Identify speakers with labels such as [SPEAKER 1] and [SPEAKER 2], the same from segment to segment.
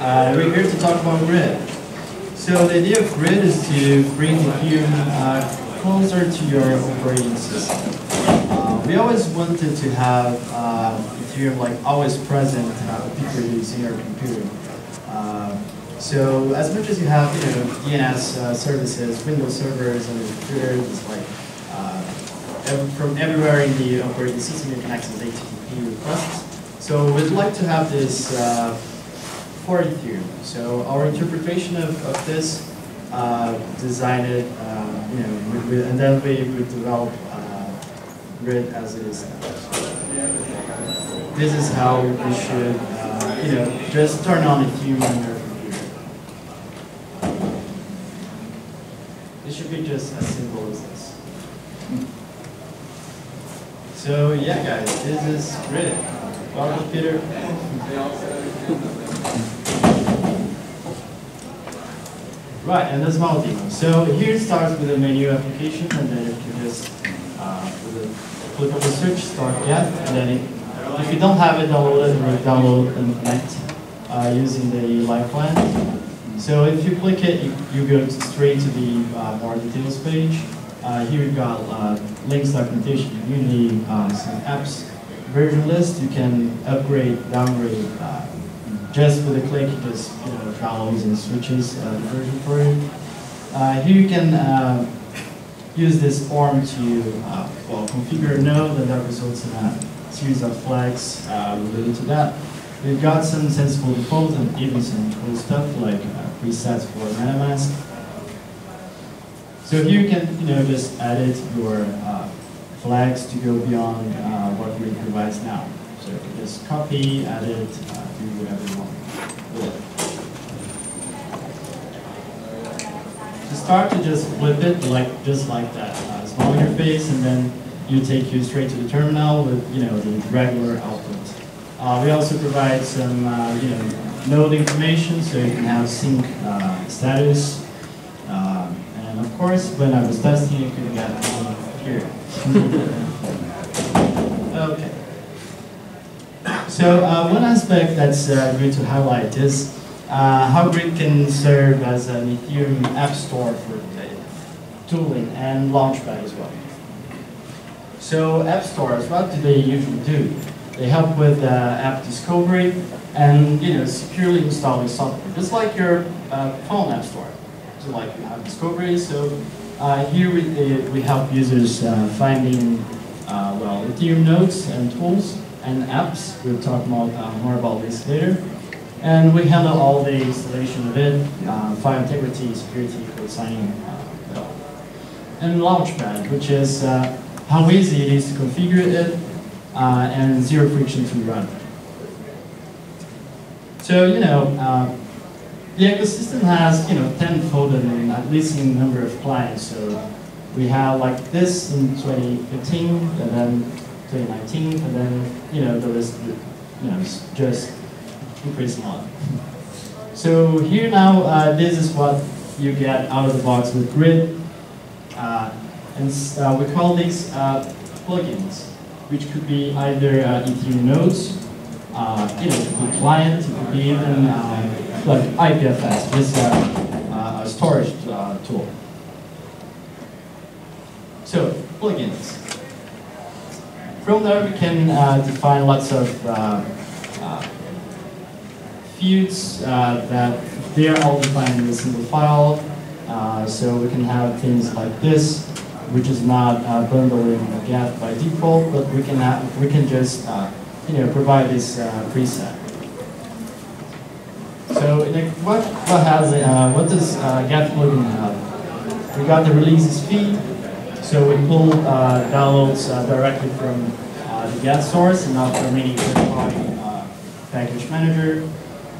[SPEAKER 1] Uh, we're here to talk about Grid. So the idea of Grid is to bring Ethereum uh, closer to your operating system. Uh, we always wanted to have uh, Ethereum like always present uh, people using your computer. Uh, so as much as you have, you know, DNS uh, services, Windows servers on your computer, like from everywhere in the operating system you can access HTTP requests. So we'd like to have this uh, for Ethereum. So our interpretation of, of this, uh, designed it, uh, you know, with, with, and then we would develop uh, Grid as it is. This is how we should, uh, you know, just turn on Ethereum on your computer. It should be just as simple as this. So yeah, guys, this is Grid. Peter. Right, and small demo. So here it starts with a menu application, and then you can just, uh, with a click of the search, start Geth, and then it, if you don't have it downloaded, you download and connect uh, using the Lifeline. So if you click it, you, you go straight to the uh, more details page. Uh, here you've got uh, links documentation, Unity, uh, some apps, version list. You can upgrade, downgrade, uh, just with a click, you just you know, and switches uh, the version for you. Uh, here you can uh, use this form to uh, well configure a node, and that results in a series of flags uh, related to that. We've got some sensible defaults and even some cool stuff like presets for MetaMask. So here you can you know just edit your flags to go beyond what Grid now. So you can just copy, edit, uh, do whatever you want with it. To start to just flip it like just like that, uh, small interface, and then you take you straight to the terminal with you know the regular output. Uh, we also provide some uh, you know node information, so you can have sync uh, status. Uh, and of course, when I was testing, you could get here. okay. So uh, one aspect that's uh, good to highlight is uh, how Grid can serve as an Ethereum app store for tooling and Launchpad as well. So app stores, what do they usually do? They help with uh, app discovery and you know securely installing software, just like your uh, phone app store. So like you have discovery. So uh, here we, we help users finding well Ethereum nodes and tools and apps. We'll talk more, uh, more about this later. And we handle all the installation of it, uh, file integrity, security, code signing, uh, and Launchpad, which is uh, how easy it is to configure it uh, and zero friction to run. So, you know, uh, the ecosystem has, you know, tenfold in at least in number of clients. So we have like this in 2015, and then 2019, and then, you know, the list, you know, just increasing on. So here now, uh, this is what you get out of the box with Grid. Uh, and uh, we call these uh, plugins, which could be either uh, Ethereum nodes, uh, you know, could be client, it could be even like IPFS, this a storage tool. So, plugins. From there, we can uh, define lots of uh, uh, fields uh, that they are all defined in a single file. Uh, so we can have things like this, which is not uh, bundled in Geth by default, but we can have, we can just you know provide this preset. So what what has what does Geth plugin have? We got the releases feed, so we pull uh, downloads uh, directly from uh, the Geth source and not from any third-party uh, package manager.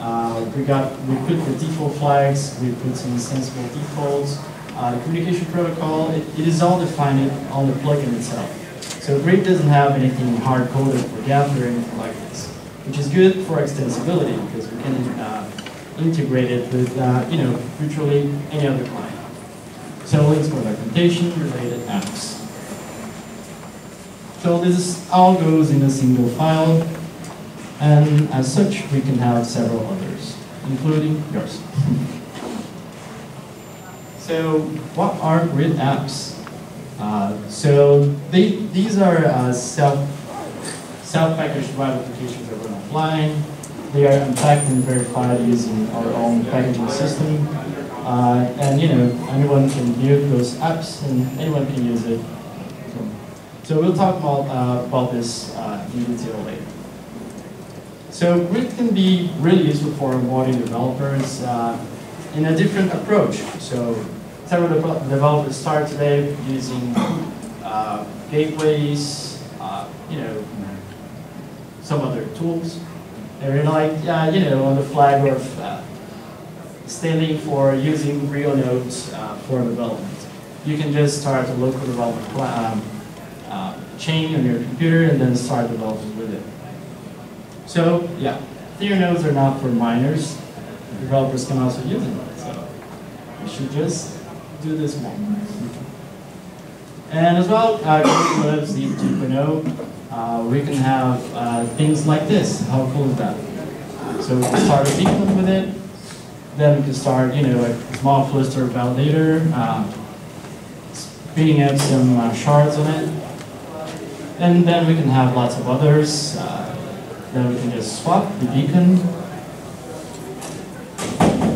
[SPEAKER 1] Uh, we got we put the default flags, we put some sensible defaults. the communication protocol, it, it is all defined on the plugin itself. So Grid doesn't have anything hard-coded for Geth or anything like this, which is good for extensibility because we can integrate it with, you know, virtually any other client. Links for documentation, related apps. So this all goes in a single file. And as such, we can have several others, including yours. so what are grid apps? Uh, so they, these are uh, self, self-packaged web applications that run offline. They are unpacked and verified using our own packaging system. Uh, and you know, anyone can build those apps and anyone can use it. So, we'll talk about, uh, about this uh, in detail later. So Grid can be really useful for onboarding developers uh, in a different approach. So several de developers start today using uh, gateways, uh, you know, some other tools. They're like, uh, you know, on the flag of standing for using real nodes uh, for development. You can just start a local development um, uh, chain on your computer and then start developing with it. So yeah, Ethereum nodes are not for miners. Developers can also use them. So you should just do this one. And as well, uh, Lives 2.0, uh, we can have uh, things like this. How cool is that? So we can start a beacon with it. Then we can start, you know, a small cluster validator, uh, spinning up some uh, shards on it. And then we can have lots of others. Uh, then we can just swap the beacon.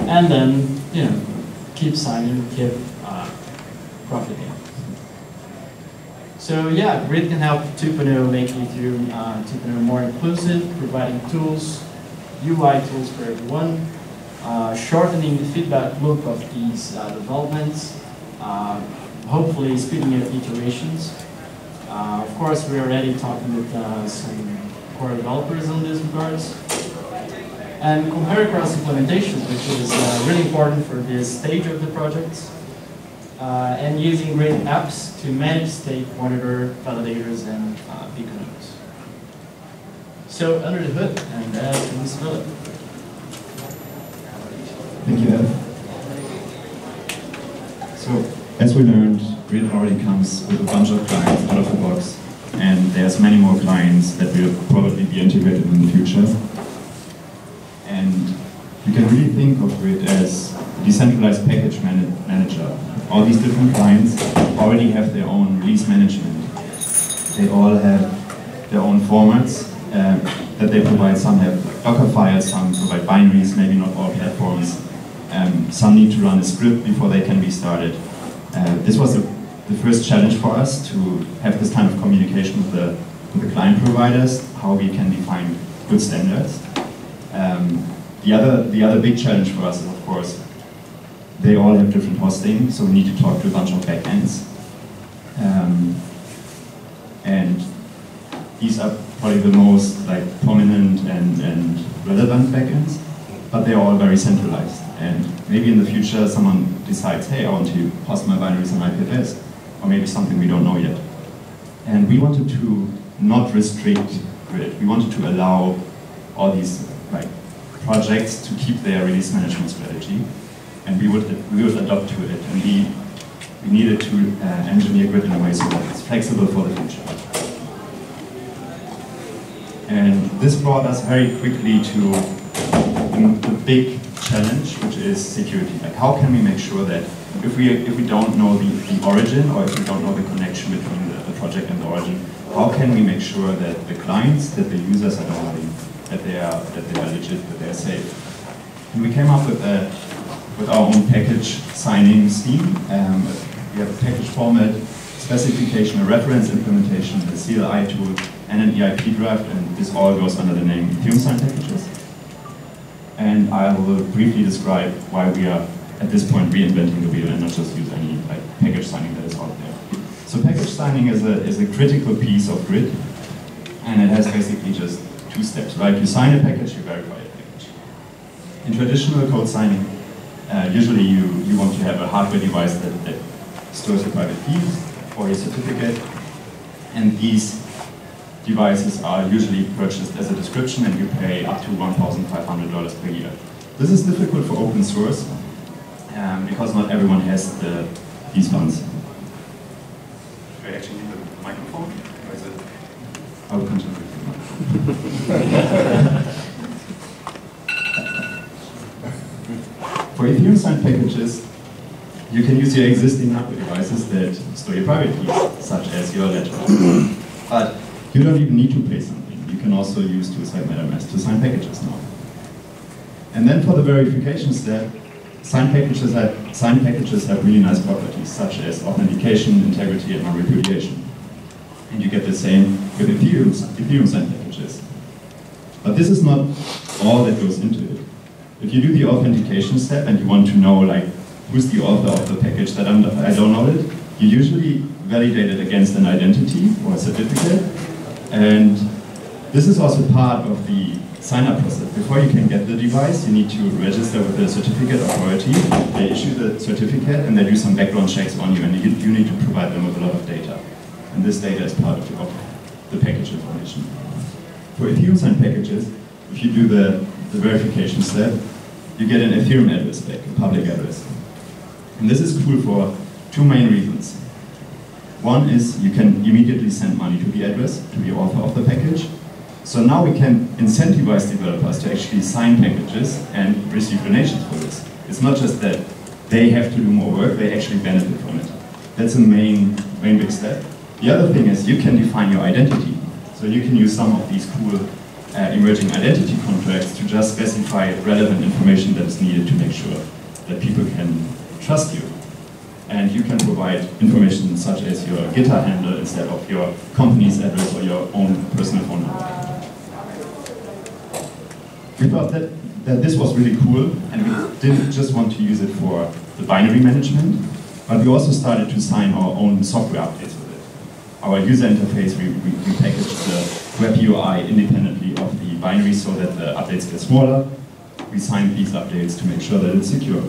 [SPEAKER 1] And then, you know, keep signing, keep uh, profiting. So yeah, Grid can help 2.0 make Ethereum uh, 2.0 more inclusive, providing tools, UI tools for everyone, shortening the feedback loop of these uh, developments, uh, hopefully speeding up iterations. Uh, of course, we're already talking with uh, some core developers on these regards. And compare across implementations, which is really important for this stage of the project uh, and using grid apps to manage state monitor validators and uh. So under the hood, and uh, Mr. Philipp.
[SPEAKER 2] Thank you, Ed. So, as we learned, Grid already comes with a bunch of clients out of the box, and there's many more clients that will probably be integrated in the future. And you can really think of Grid as a decentralized package man manager all these different clients already have their own release management. They all have their own formats uh, that they provide. Some have Docker files, some provide binaries, maybe not all platforms. Um, some need to run a script before they can be started. Uh, this was the, the first challenge for us to have this kind of communication with the, with the client providers, how we can define good standards. Um, the other, the other big challenge for us is, of course, they all have different hosting, so we need to talk to a bunch of backends. Um, and these are probably the most like prominent and, and relevant backends, but they are all very centralized. And maybe in the future someone decides, hey, I want to host my binaries on IPFS, or maybe something we don't know yet. And we wanted to not restrict grid. We wanted to allow all these like projects to keep their release management strategy and we would we would adopt to it, and we we needed to uh, engineer grid in a way so that it's flexible for the future. And this brought us very quickly to the big challenge, which is security. Like, how can we make sure that if we if we don't know the, the origin or if we don't know the connection between the, the project and the origin, how can we make sure that the clients, that the users are downloading, that they are that they are legit, that they are safe? And we came up with a with our own package signing scheme. Um, we have a package format, specification, a reference implementation, a CLI tool, and an EIP draft, and this all goes under the name Ethereum sign packages. And I will briefly describe why we are at this point reinventing the wheel and not just use any like package signing that is out there. So package signing is a, is a critical piece of grid, and it has basically just two steps, right? You sign a package, you verify a package. In traditional code signing, uh, usually you, you want to have a hardware device that, that stores your private keys or your certificate. And these devices are usually purchased as a description and you pay up to $1,500 per year. This is difficult for open source um, because not everyone has the, these funds. Should I actually need the microphone? Or is it? I will for Ethereum signed packages, you can use your existing hardware devices that store your private keys, such as your ledger. but you don't even need to pay something. You can also use two-side MetaMask to sign packages now. And then for the verification step, signed packages have, signed packages have really nice properties, such as authentication, integrity, and non-repudiation. And you get the same with Ethereum, Ethereum signed packages. But this is not all that goes into it. If you do the authentication step and you want to know like who's the author of the package that I downloaded, you usually validate it against an identity or a certificate. And this is also part of the sign-up process. Before you can get the device, you need to register with the certificate authority. They issue the certificate and they do some background checks on you and you, you need to provide them with a lot of data. And this data is part of the, of the package information. For Ethereum signed packages, if you do the, the verification step, you get an Ethereum address back, a public address. And this is cool for two main reasons. One is you can immediately send money to the address, to the author of the package. So now we can incentivize developers to actually sign packages and receive donations for this. It's not just that they have to do more work, they actually benefit from it. That's a main, main big step. The other thing is you can define your identity. So you can use some of these cool uh, emerging identity contracts to just specify relevant information that is needed to make sure that people can trust you. And you can provide information such as your GitHub handle instead of your company's address or your own personal phone number. We thought that, that this was really cool and we didn't just want to use it for the binary management, but we also started to sign our own software updates with it. Our user interface, we, we, we packaged the web UI independently of the binary so that the updates get smaller. We signed these updates to make sure that it's secure.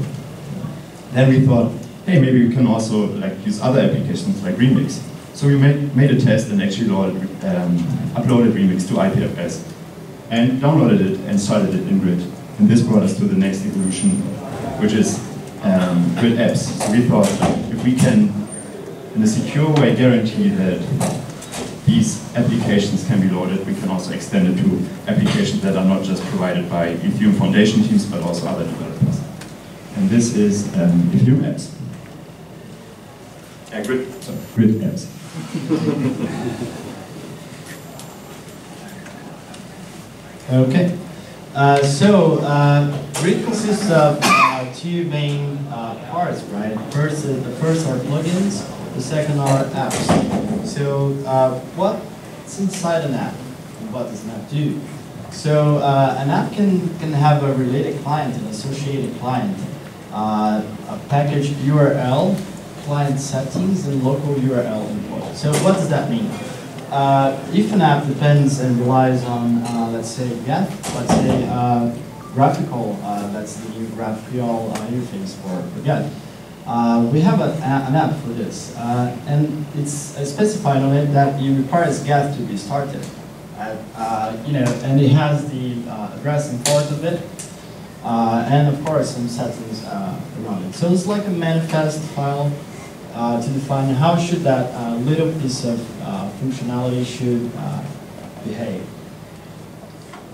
[SPEAKER 2] Then we thought, hey, maybe we can also like use other applications like Remix. So we made, made a test and actually loaded, um, uploaded Remix to IPFS and downloaded it and started it in Grid. And this brought us to the next evolution, which is um, Grid apps. So we thought if we can, in a secure way, guarantee that these applications can be loaded, we can also extend it to applications that are not just provided by Ethereum Foundation teams, but also other developers. And this is um, Ethereum apps. Uh, grid, sorry, grid apps.
[SPEAKER 1] Okay. Uh, so, uh, grid consists of uh, two main uh, parts, right? First, uh, the first are plugins, the second are apps. So, uh, what's inside an app? What does an app do? So, uh, an app can, can have a related client, an associated client, uh, a package URL, client settings, and local URL import. So, what does that mean? Uh, if an app depends and relies on, uh, let's say, Geth, let's say uh, GraphiQL, uh, that's the new GraphQL uh, interface for, for uh, we have a, an app for this. and it's specified on it that it requires Geth to be started. you know, and it has the address and port of it, and of course some settings around it. So it's like a manifest file uh, to define how should that uh, little piece of uh, functionality should uh, behave.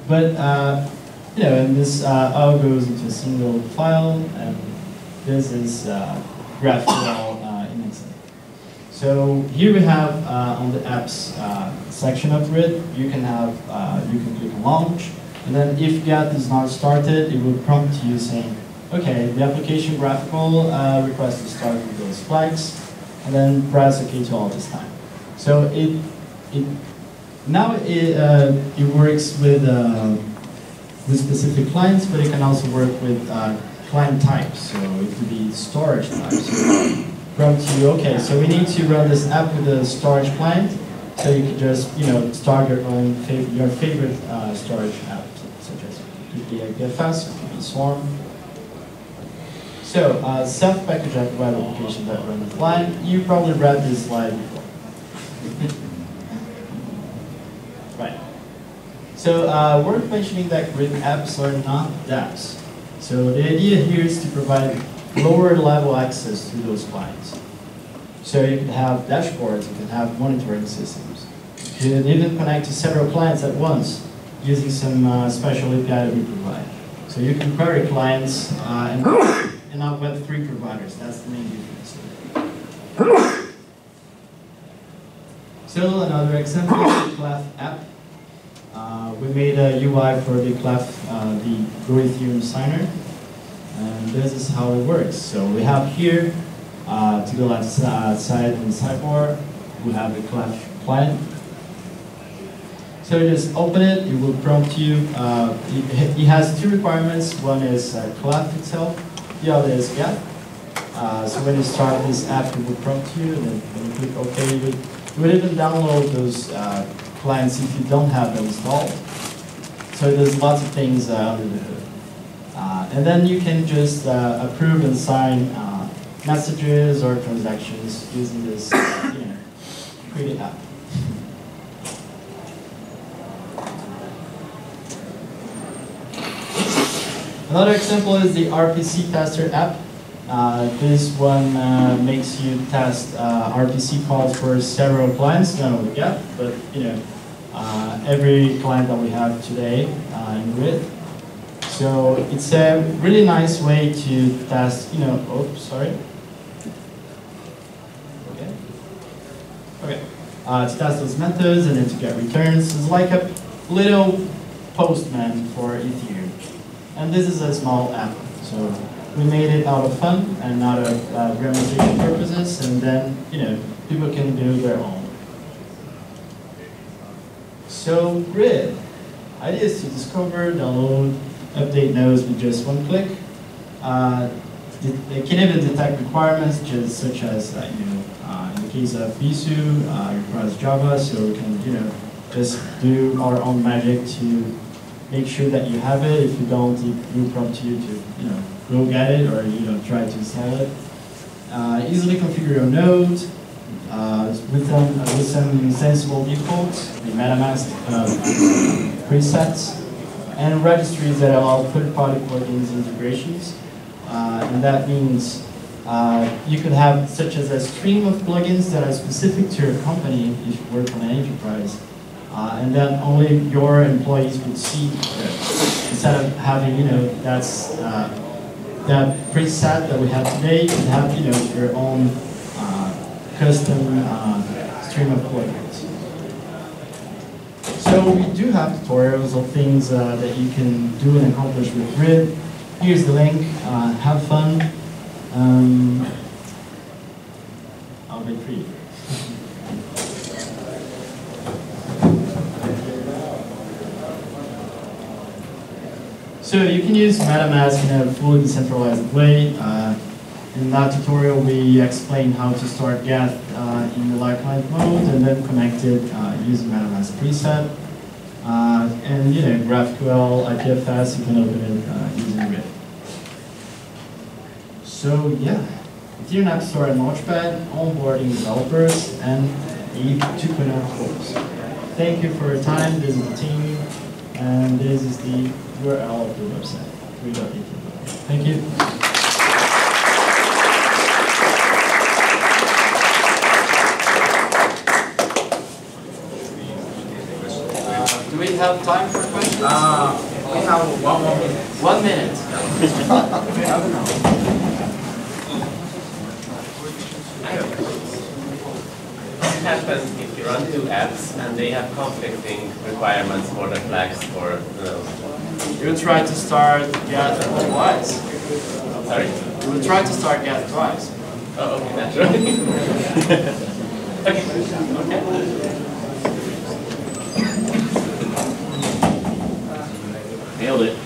[SPEAKER 1] But, uh, you know, and this uh, all goes into a single file, and this is GraphQL indexing. So here we have on the apps section of Grid, you can have, you can click launch, and then if Geth is not started, it will prompt you saying, Okay, the application GraphiQL uh, request to start with those flags, and then press OK to all this time. So it, it now it, uh, it works with, uh, with specific clients, but it can also work with uh, client types. So it could be storage types. So prompt you, okay, so we need to run this app with a storage client, so you can just you know start your own fav your favorite uh, storage app, such as could Swarm, so, uh, self-packaged web application that run offline. You probably read this slide before. right. So, uh, worth mentioning that grid apps are not dApps. So, the idea here is to provide lower level access to those clients. So, you can have dashboards, you can have monitoring systems. You can even connect to several clients at once using some uh, special API that we provide. So you can query clients uh, and, and not Web3 providers. That's the main difference. So another example is the Clef app. Uh, we made a UI for the Clef, uh, the Ethereum signer. And this is how it works. So we have here, uh, to the left side in the sidebar, we have the Clef client. So you just open it, it will prompt you. Uh, it, it, has two requirements. One is uh, Clef itself, the other is Geth. Uh, so when you start this app, it will prompt you, and then when you click OK, you would, you even download those uh, clients if you don't have them installed. So there's lots of things uh, under the hood. Uh, and then you can just uh, approve and sign uh, messages or transactions using this you know, pretty app. Another example is the RPC Tester app. Uh, this one uh, makes you test uh, RPC calls for several clients, not only Geth, but you know uh, every client that we have today uh, in Grid. So it's a really nice way to test, you know, oh, sorry. Okay. Okay. Uh, to test those methods and then to get returns. It's like a little postman for Ethereum. And this is a small app. So we made it out of fun and out of uh, gamification purposes, and then, you know, people can do their own. So grid, ideas to discover, download, update nodes with just one click. Uh, it can even detect requirements just such as, uh, you know, uh, in the case of Besu, uh, requires Java, so we can, you know, just do our own magic to make sure that you have it. If you don't, it will prompt you to, you know, go get it or, you know, try to install it. Uh, easily configure your node, uh, with, them, uh, with some sensible defaults, the MetaMask uh, presets, and registries that allow third-party plugins integrations. Uh, and that means uh, you could have such as a stream of plugins that are specific to your company if you work on an enterprise. Uh, and then only your employees would see it. Instead of having, you know, that's that preset that we have today, you have, you know, your own custom uh, stream of plugins. So we do have tutorials of things uh, that you can do and accomplish with Grid. Here's the link. Uh, have fun. Um, I'll wait for So you can use MetaMask in a fully decentralized way. Uh, in that tutorial, we explained how to start Geth uh, in the light client mode and then connect it uh, using MetaMask preset. Uh, and you know, GraphQL, IPFS, you can open it uh, using Grid. So yeah, Ethereum App Store and Launchpad, onboarding developers, and ETH 2.0 tools. Thank you for your time. This is the team, and this is the URL of the website, 3.eth. Thank you. Do we have time for questions?
[SPEAKER 3] Uh, we have one more minute.
[SPEAKER 1] One minute.
[SPEAKER 4] What happens if you run two apps and they have conflicting requirements for the flags for those.
[SPEAKER 1] You try to start Geth twice.
[SPEAKER 4] Sorry?
[SPEAKER 1] You try to start Geth twice.
[SPEAKER 4] Oh, okay, naturally. okay. okay. Nailed it.